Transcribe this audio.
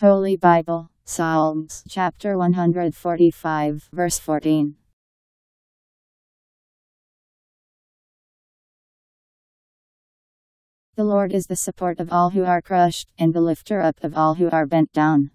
Holy Bible, Psalms, chapter 145, verse 14. The Lord is the support of all who are crushed, and the lifter up of all who are bent down.